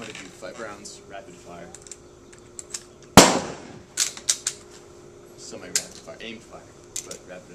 I'm gonna do five rounds, rapid fire. Semi rapid fire, aim fire, but rapid.